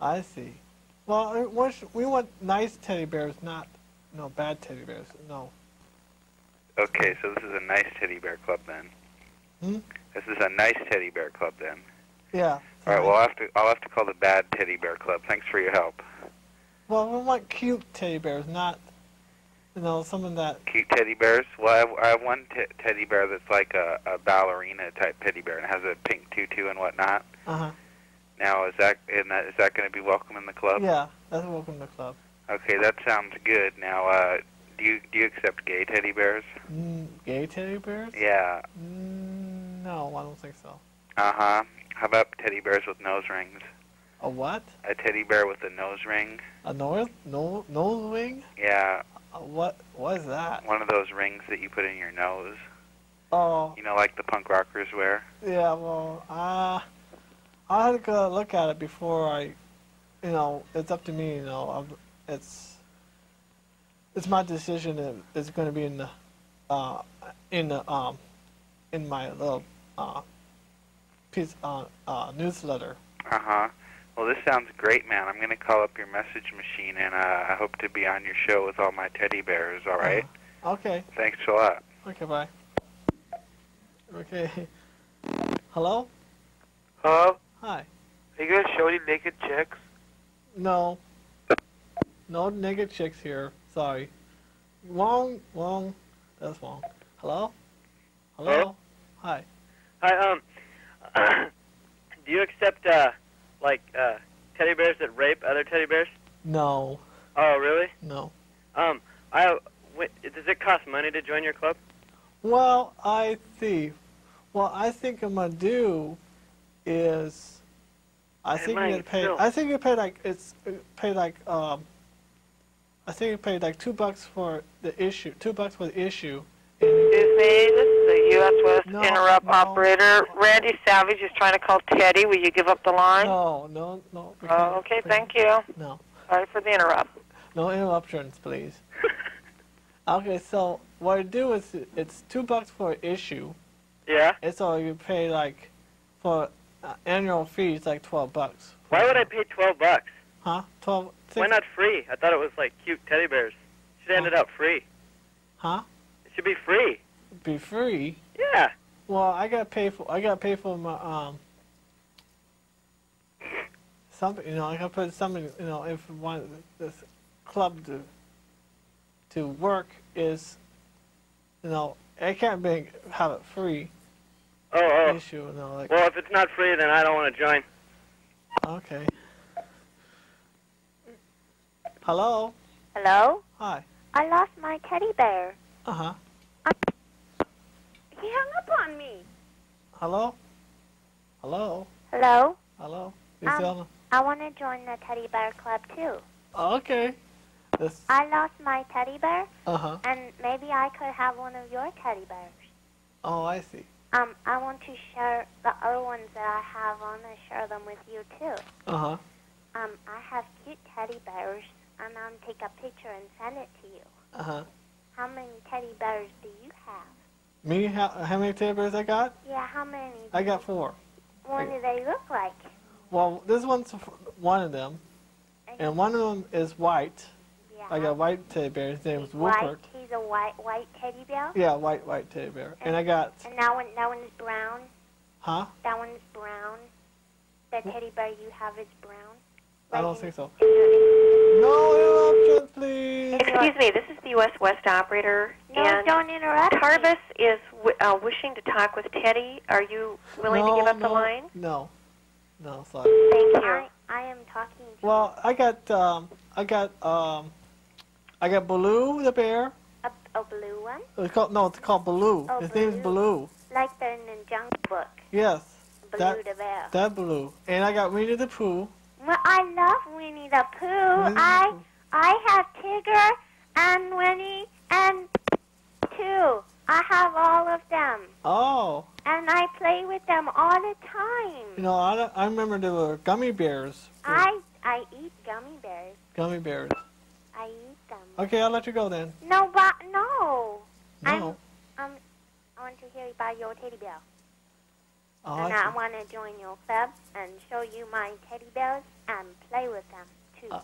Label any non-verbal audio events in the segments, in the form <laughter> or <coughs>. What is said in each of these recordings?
I see. Well, uh, we want nice teddy bears, not no bad teddy bears. No. Okay, so this is a nice teddy bear club then. Hmm? This is a nice teddy bear club then. Yeah. All right. Well, I'll have to I'll have to call the bad teddy bear club. Thanks for your help. Well, we want cute teddy bears, not you know something that. Cute teddy bears. Well, I have, I have one t- teddy bear that's like a, a ballerina type teddy bear and has a pink tutu and whatnot. Uh huh. Now, is that is that, is that going to be welcome in the club? Yeah, that's welcome in the club. Okay, that sounds good. Now, uh, do you do you accept gay teddy bears? Mm, gay teddy bears? Yeah. Mm, no, I don't think so. Uh huh. How about teddy bears with nose rings? A what? A teddy bear with a nose ring? A nose no nose ring? Yeah, Uh, what what is that? one of those rings that you put in your nose. Oh, You know, like the punk rockers wear. yeah. Well, uh, I had to go look at it before I, you know, it's up to me. You know, I'm, it's it's my decision. It's going to be in the uh in the um in my little uh piece uh, uh newsletter. Uh huh. Well, this sounds great, man. I'm gonna call up your message machine, and uh, I hope to be on your show with all my teddy bears. All right. Okay. Thanks a lot. Okay. Bye. Okay. <laughs> Hello. Hello? Hi. Are you guys showing naked chicks? No. No naked chicks here. Sorry. Wrong, wrong. That's wrong. Hello? Hello? Hello? Hi. Hi, um, <clears throat> do you accept, uh, like, uh, teddy bears that rape other teddy bears? No. Oh, really? No. Um, I, wait, does it cost money to join your club? Well, I see. Well, I think I'm gonna do is, I think you pay. Phil. I think you pay like it's pay like um. I think you pay like two bucks for the issue. Two bucks for the issue. and Excuse me, this is the U.S. West No, Interrupt no. operator. Randy Savage is trying to call Teddy. Will you give up the line? No, no, no. Oh, okay, thank you. No. Sorry for the interrupt. No interruptions, please. <laughs> okay, so what I do is it's two bucks for an issue. Yeah? It's all you pay like for uh, annual fees like twelve bucks. Why would I pay 12 bucks? Huh? Twelve? Six, Why not free? I thought it was, like, cute teddy bears. Should have ended up free. Huh? It should be free. Be free? Yeah. Well, I gotta pay for. I gotta pay for my um. Something, you know, I gotta put something, you know, if one this club to to work is, you know, I can't make have it free Oh, oh. issue, you know, like. Well, if it's not free, then I don't want to join. Okay. Hello. Hello? Hi. I lost my teddy bear. Uh huh. He hung up on me. Hello. Hello. Hello? Hello. You Um, still? I want to join the teddy bear club too. Okay. This. I lost my teddy bear, Uh huh. and maybe I could have one of your teddy bears. Oh, I see. Um, I want to share the other ones that I have. I want to share them with you too. Uh huh. Um, I have cute teddy bears, and I'll take a picture and send it to you. Uh huh. How many teddy bears do you have? Me? How, how many teddy bears I got? Yeah, how many? I got four. What do they look like? Well, this one's one of them, and one of them is white. Yeah. I got a white teddy bear. His name is He's white. Wolfert. He's a white white teddy bear. Yeah, white white teddy bear. And I got, And that one, that one is brown. huh? That one is brown. The teddy bear you have is brown. I don't think so. No interruptions, please. Excuse me, this is the U.S. West operator, No, and don't interrupt. me. Is w- uh, wishing to talk with Teddy. Are you willing no, to give up no, the line? No. No, sorry. Thank you. I, I am talking to Well, I got, um, I got, um, I got Baloo the bear. a, a blue one, It's called, no, it's called Baloo. Oh, His name's Baloo. Baloo. like the jungle book. Yes, Blue That- the bear. that Baloo. And I got Winnie the Pooh. Well, I love Winnie the Pooh. Winnie the I Pooh. I have Tigger and Winnie and two. I have all of them, Oh, and I play with them all the you time. know, I, I remember there were gummy bears. I I eat gummy bears. Gummy bears. I eat them. Okay, I'll let you go then. No, but no. I'm- No. Um, I want to hear about your teddy bear. Oh, and I I want to join your club and show you my teddy bears and play with them too. Uh.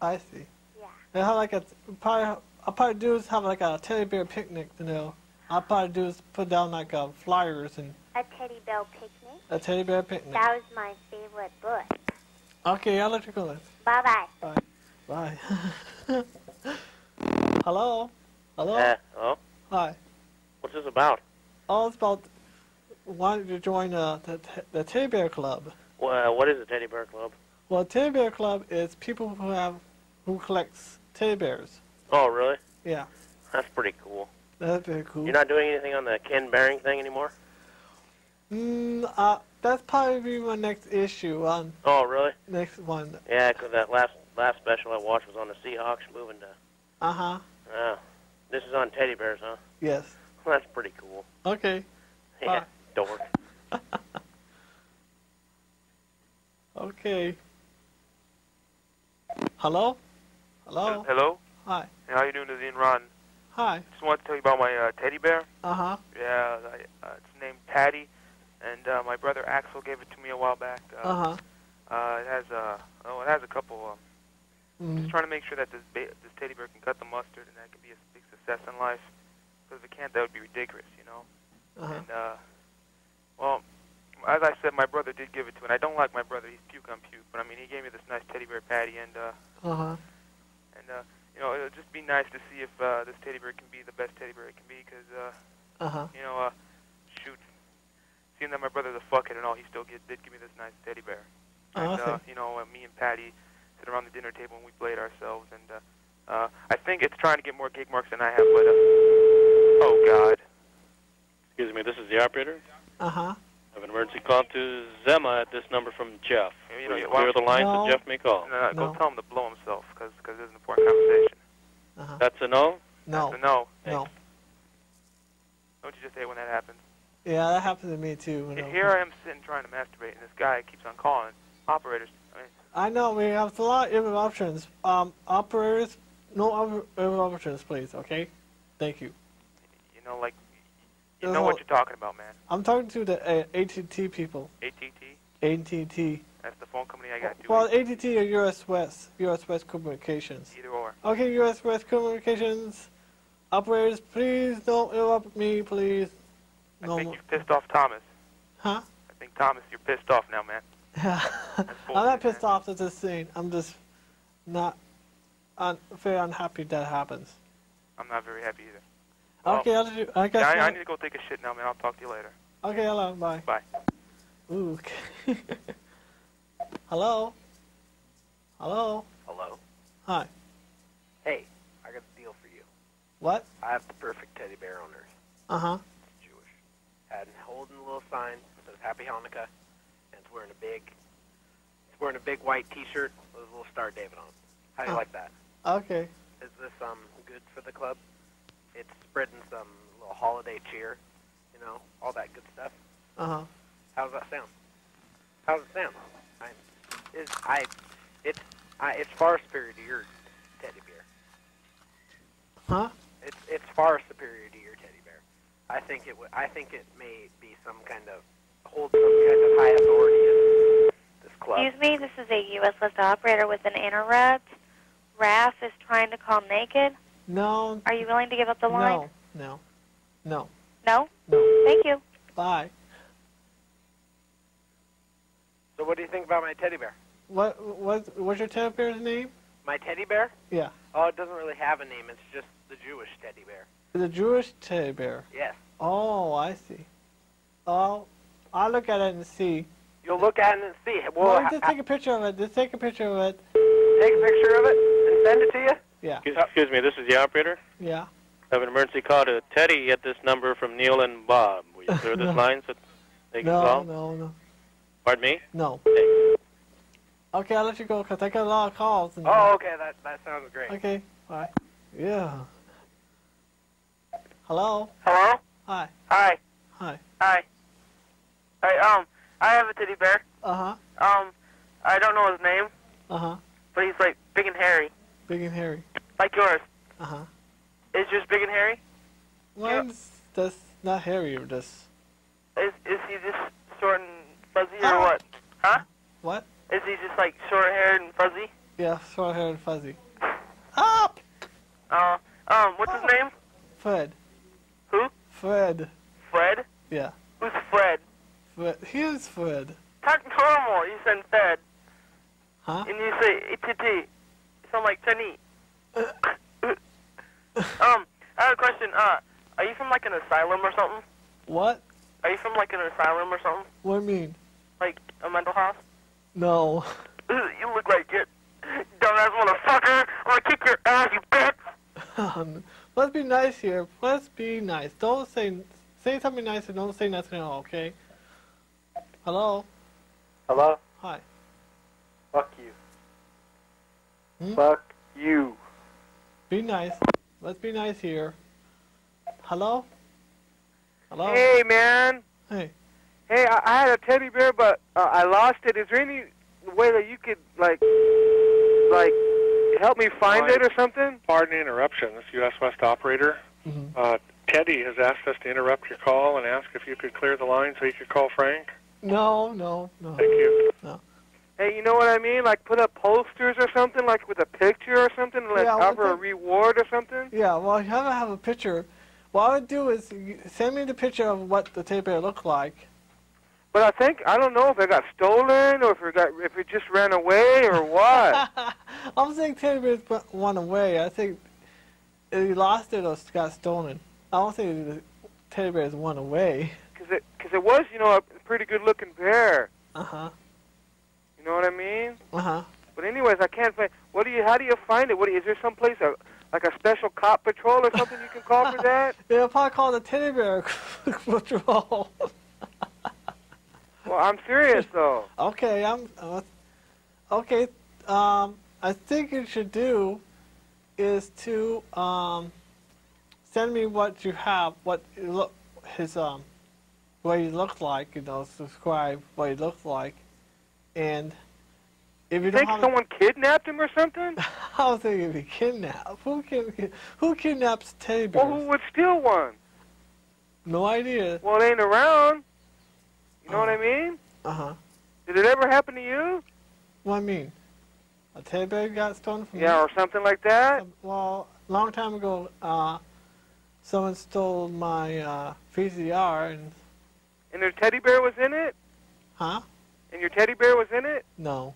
I see. yeah. They have like a probably. I'll probably do is have like a teddy bear picnic. You know. I'll probably do is put down like uh, flyers and A teddy bear picnic. a teddy bear picnic. That was my favorite book. Okay, I'll let you go then. Bye Bye bye. <laughs> Bye. <gasps> Hello. Hello. Uh, oh, Hi. what's this about? Oh, it's about wanting to join uh, the the teddy bear club. Well, what is a teddy bear club? Well, teddy bear club is people who have who collects teddy bears. Oh, really? Yeah, That's pretty cool. that's very cool. You're not doing anything on the Ken Behring thing anymore? Mm, uh, that's probably be my next issue on Oh, really? next one. Yeah, 'cause that last last special I watched was on the Seahawks moving to. Uh huh. Oh, this is on teddy bears, huh? Yes. Well, <laughs> that's pretty cool. Okay. <laughs> Yeah, Bye. dork. <laughs> Okay. Hello. Hello. Hello. Hi. Hey, how you doing, Nazine Ron? Hi. Just wanted to tell you about my uh, teddy bear. Uh huh. Yeah, I, uh, it's named Patty, and uh, my brother Axel gave it to me a while back. Uh, Uh huh. uh, it has a oh, it has a couple. Um, Mm. just trying to make sure that this ba- this teddy bear can cut the mustard, and that can be a big success in life. Because if it can't, that would be ridiculous, you know. Uh huh. And uh, well, as I said, my brother did give it to me. And I don't like my brother; he's puke on puke. But I mean, he gave me this nice teddy bear Patty, and uh, Uh huh. and uh, you know, it'll just be nice to see if uh, this teddy bear can be the best teddy bear it can be. Because uh, Uh huh. you know, uh, shoot, seeing that my brother's a fuckhead and all, he still get, did give me this nice teddy bear. Oh, And uh, you know, uh, me and Patty sit around the dinner table and we played ourselves. And uh, uh, I think it's trying to get more gig marks than I have. But uh, oh god, Excuse me, this is the operator. Uh huh. I have an emergency call to Zema at this number from Jeff. You Will know, you clear don't the line No. so Jeff may call? uh, No. go tell him to blow himself because cause it's an important conversation. Uh huh. That's a no? No. So no, No. don't you just hate when that happens? Yeah, that happened to me too. you know. Here I am sitting trying to masturbate, and this guy keeps on calling operators. I know we have a lot of interruptions. Um, operators, no other interruptions, please. Okay. Thank you. you know, like you There's know what you're talking about, man. I'm talking to the uh, AT&T people. ATT, AT&T. that's the phone company I got. to. Well, AT&T or US West. US West Communications. Either or. Okay, US West Communications. Operators, please don't interrupt me, please. I No. think you've pissed off Thomas. Huh? I think Thomas, you're pissed off now, man. <laughs> I'm not pissed off at this scene. I'm just not un- very unhappy that happens. I'm not very happy either. Well, Okay, I'll do, I guess. Yeah, I, I need to go take a shit now, man. I'll talk to you later. Okay, hello, bye. Bye. Ooh. okay. <laughs> hello. Hello. Hello. Hi. Hey, I got a deal for you. What? I have the perfect teddy bear on Earth. Uh huh. Jewish. Had holding a little sign that says Happy Hanukkah, and it's wearing a big, it's wearing a big white T-shirt with a little Star David on. it. How do you Oh. like that? Okay. Is this um good for the club? It's spreading some little holiday cheer, you know, all that good stuff. Uh huh. How does that sound? How does it sound? I, is I, it's I, it's far superior to your teddy bear. Huh? It's it's far superior to your teddy bear. I think it would. I think it may be some kind of hold some kind of high authority in this club. Excuse me, this is a U.S. West operator with an interrupt. Raph is trying to call naked. No. Are you willing to give up the line? No. No. No. No? No. Thank you. Bye. So what do you think about my teddy bear? What? What? What's your teddy bear's name? My teddy bear? Yeah. Oh, it doesn't really have a name. It's just the Jewish teddy bear. The Jewish teddy bear. Yes. Oh, I see. Oh, I'll look at it and see. You'll look at it and see. Well, Well, just take a picture of it. Just take a picture of it. take a picture of it and send it to you. Yeah. Excuse, excuse me, this is the operator. Yeah. I have an emergency call to Teddy at this number from Neil and Bob. Will you clear <laughs> this line so they can No, call? no, no, no. Pardon me? no. Hey. Okay, I'll let you go because I got a lot of calls. And Oh, okay. That that sounds great. Okay. Bye. Yeah. Hello. Hello? Hi. Hi. Hi. Hi. Hi, um, I have a teddy bear. Uh huh. Um, I don't know his name, Uh huh. but he's like big and hairy, Big and hairy. like yours. Uh huh. Is yours big and hairy? Mine's just not hairy or just. Is is he just short and fuzzy or Ah. what? Huh? What? Is he just like short haired and fuzzy? Yeah, short haired and fuzzy. Ah, Uh, um, what's his name? Fred. Who? Fred. Fred? Yeah. Who's Fred? Fred. Here's Fred. Talk normal. You said Fed, Huh? and you say. You sound like Chinese. <coughs> um, I have a question. Uh, are you from like an asylum or something? What? Are you from like an asylum or something? What do you mean? Like a mental house? No. <coughs> you look like it. Dumbass motherfucker. I'm gonna kick your ass, you bitch. Um, Let's be nice here. Let's be nice. Don't say say something nice and don't say nothing at all. Okay? Hello. Hello? Hi. Fuck you. Hmm? Fuck you. Be nice. Let's be nice here. Hello. Hello. Hey, man. Hey. Hey, I, I had a teddy bear, but uh, I lost it. Is there any way that you could, like, like, help me find Why? it or something? Pardon the interruption. This is U.S. West operator. Mhm. Uh, Teddy has asked us to interrupt your call and ask if you could clear the line so he could call Frank. No, no, no. Thank you. Hey, you know what I mean? Like, put up posters or something, like with a picture or something, like Yeah, offer a reward or something. Yeah, well, you have to have a picture. What I would do is send me the picture of what the teddy bear looked like. But I think I don't know if it got stolen or if it got if it just ran away or what. <laughs> I'm saying teddy bears went- away. I think he lost it or got stolen. I don't think the teddy bears went away. Because it, cause it was, you know, pretty good looking bear. Uh huh. You know what I mean? Uh huh. But anyways, I can't find. What do you? How do you find it? What is there some place a, like a special cop patrol or something you can call for <laughs> that? They'll probably call the teddy bear <laughs> patrol. Well, I'm serious <laughs> though. okay, I'm. Uh, okay, um, I think you should do is to um, send me what you have, what look his um, what he looked like. You know, subscribe what he looked like, and if you don't Think someone kidnapped him or something? <laughs> I was thinking if he kidnapped. Who can who kidnaps teddy bears? Well, who would steal one? no idea. Well, it ain't around. You know what I mean? Uh huh. Did it ever happen to you? What I mean? A teddy bear got stolen from you? Yeah, or something like that? Well, a long time ago, uh, someone stole my uh, VCR and And their teddy bear was in it? huh? And your teddy bear was in it? No.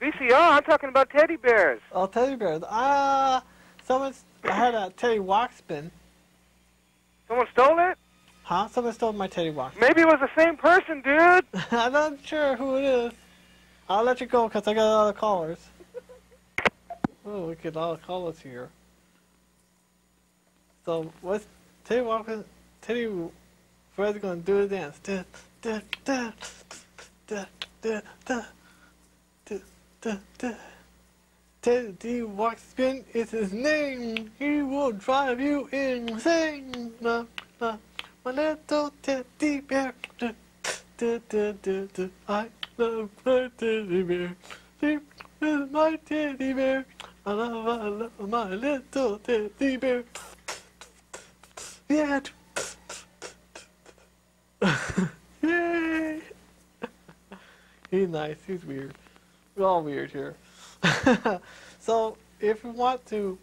VCR? I'm talking about teddy bears. Oh, teddy bears. Ah, someone's. I had a teddy Ruxpin. Someone stole it? Huh? Someone stole my teddy Ruxpin. Maybe it was the same person, dude. <laughs> I'm not sure who it is. I'll let you go because I got a lot of callers. <laughs> Oh, we get a lot of callers here. So what's Teddy Walker? Teddy Fred's gonna do the dance. Da, da, da, da, da, da, da, da, da. Teddy Ruxpin is his name. He will drive you insane. Na, na, my little teddy bear. Da, da, da, da, da. I love my teddy bear. Sleep with my teddy bear. I love, I love my little teddy bear. Yeah. He's nice. He's weird. We're all weird here. <laughs> so, if you want to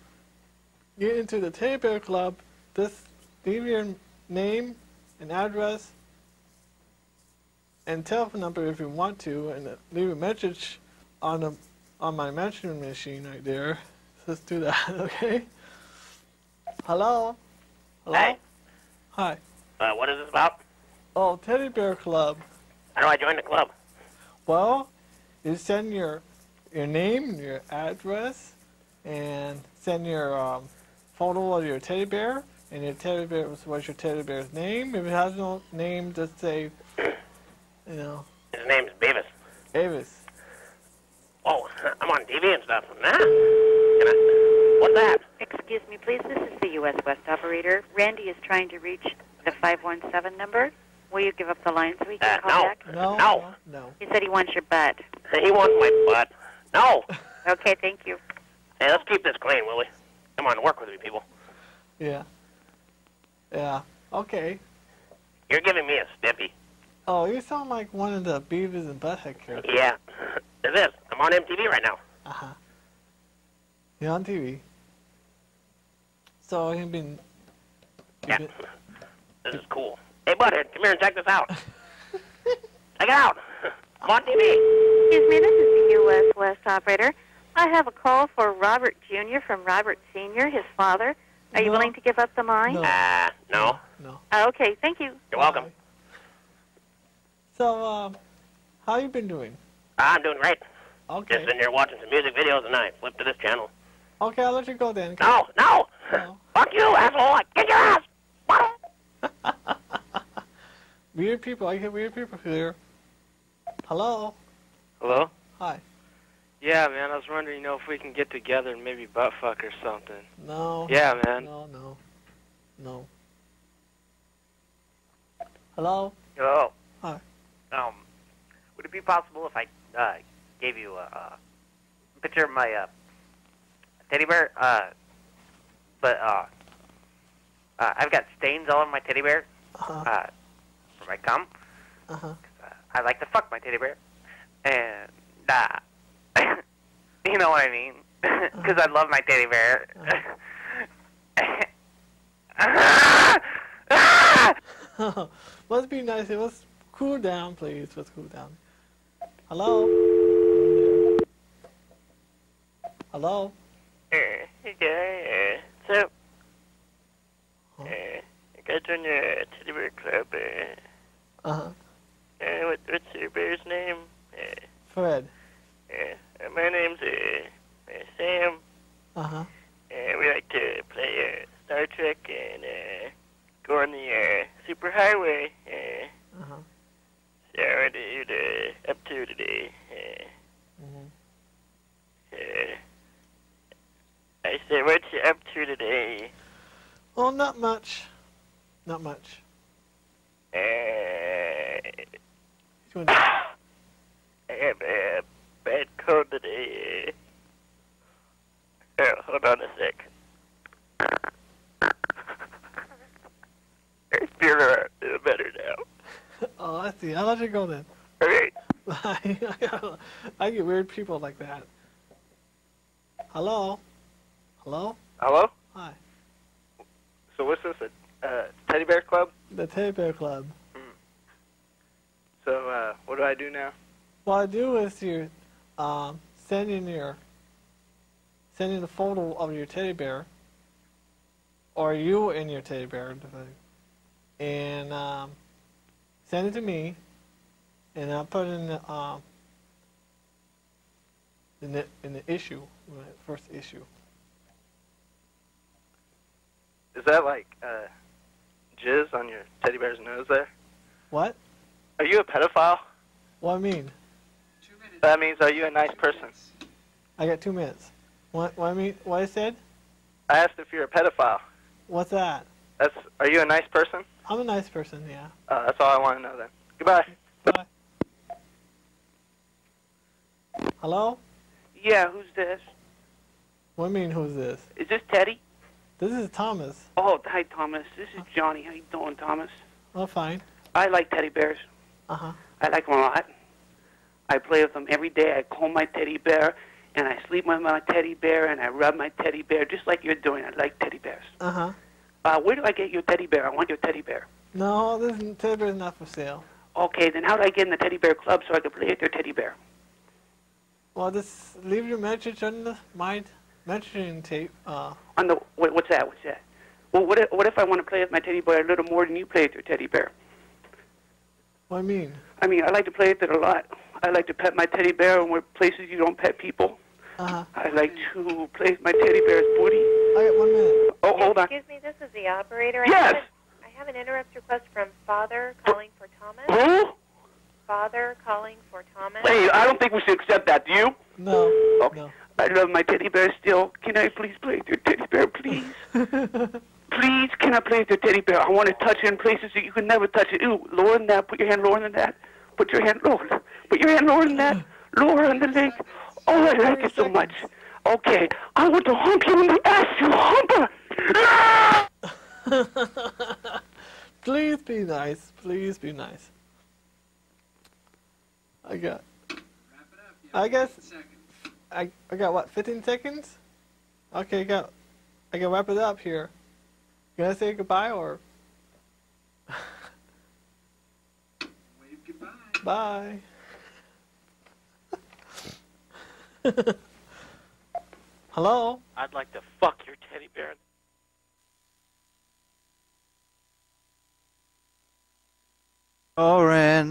get into the Teddy Bear Club, just leave your name and address and telephone number if you want to, and leave a message on the on my messaging machine right there. <laughs> Let's do that, <laughs> okay? Hello. Hello. Hey. Hi. Uh, what is this about? Oh, Teddy Bear Club. How do I join the club? Well, you send your your name, your address, and send your um, photo of your teddy bear, and your teddy bear what's your teddy bear's name. If it has no name, just say, you know, His name's Beavis. Avis. Oh, I'm on TV and stuff. Nah. Can I, what's that? Excuse me, please. This is the U.S. West operator. Randy is trying to reach the 517 number. Will you give up the line so he can Uh, call no. back? No. No. No. He said he wants your butt. He wants my butt. No. Okay, thank you. Hey, let's keep this clean, will we? Come on, work with me, people. Yeah. Yeah. Okay. You're giving me a snippy. Oh, you sound like one of the Beavis and Butthead characters. Yeah, it is. I'm on MTV right now. Uh huh. You're on TV. So you've been. Yeah. This is cool. Hey, Butthead, come here and check this out. check it out. I'm on TV. Excuse me, this is the U.S. West operator. I have a call for Robert Jr. from Robert Sr., his father. Are you willing to give up the line? No. Uh, no. No. Uh, okay, thank you. You're welcome. So, um, how you been doing? I'm doing great. Okay. Just sitting here watching some music videos and I flip to this channel. Okay, I'll let you go then. No, no! No. <laughs> Fuck you, asshole! Get your ass! Weird people. I hear weird people here. Hello. Hello? Hi. Yeah, man, I was wondering, you know, if we can get together and maybe butt fuck or something. No. Yeah, man. No, no, no. Hello. Hello. Hi. Um, would it be possible if I uh, gave you a, a picture of my uh, teddy bear? Uh, but uh, uh, I've got stains all on my teddy bear Uh-huh. uh, from my cum. Uh-huh. I like to fuck my teddy bear, and uh, <laughs> you know what I mean? Because I love my teddy bear. <laughs> <laughs> Must be nice. It was cool down, please. Let's cool down. Hello. Hello. Uh, hey, guy. Uh, so, uh, I got on your teddy bear club. Uh, Uh huh. uh, what, what's your bear's name? Uh, Fred. uh, my name's uh, uh, Sam. Uh huh. Uh, we like to play uh, Star Trek and uh, go on the uh, superhighway. Uh, Uh huh. so what are you uh, up to today? Uh, I said, what you up to today? Oh, not much. Not much. Uh, I have bad cold today. Oh, hold on a sec. I feel a little better now. <laughs> oh, I see. I'll let you go then. Okay. I, <laughs> I get weird people like that. Hello. Hello. Hello? Hi. So what's this, uh, teddy bear club? The Teddy Bear Club. So uh, what do I do now? What I do is you um, send in your send in a photo of your teddy bear, or you and your teddy bear, and um, send it to me, and I'll put in the um, in the in the issue, the first issue. Is that like uh, jizz on your teddy bear's nose there? What? Are you a pedophile? What I mean? That means are you a nice person? I got two minutes. What? What I mean? What I said? I asked if you're a pedophile. What's that? That's are you a nice person? I'm a nice person. Yeah. Uh, that's all I want to know then. Goodbye. Bye. Hello. Yeah, who's this? What do you mean? Who's this? Is this Teddy? This is Thomas. Oh, hi, Thomas. This is Johnny. How you doing, Thomas? Oh, fine. I like teddy bears. Uh huh. I like them a lot. I play with them every day. I comb my teddy bear, and I sleep with my teddy bear, and I rub my teddy bear, just like you're doing. I like teddy bears. Uh huh. Uh, where do I get your teddy bear? I want your teddy bear. No, this teddy bear is not for sale. Okay, then how do I get in the teddy bear club so I can play with your teddy bear? Well, just leave your message on the my messaging tape. Uh, On the what, what's that? What's that? Well, what if, what if I want to play with my teddy bear a little more than you play with your teddy bear? What do you mean? I mean, I like to play with it a lot. I like to pet my teddy bear in where places you don't pet people. Uh huh. I like to play with my teddy bear's booty. I got one minute. Oh, hold on. Excuse me, this is the operator. Yes. I have, a, I have an interrupt request from Father calling for Thomas. Who? Father calling for Thomas. Hey, I don't think we should accept that. Do you? No. Okay. I love my teddy bear still. Can I please play with your teddy bear, please? <laughs> please, can I play your teddy bear? I want to touch it in places that you can never touch it. Ooh, lower than that. Put your hand lower than that. Put your hand lower. Put your hand lower than that. Lower on the leg. Oh, I like it so much. Okay, I want to hump you in the ass, you humper. <laughs> Please be nice. Please be nice. I got. I guess. I I got what? 15 seconds. Okay, got. I can wrap it up here. Can I say goodbye or? Bye. <laughs> Hello. I'd like to fuck your teddy bear. All right.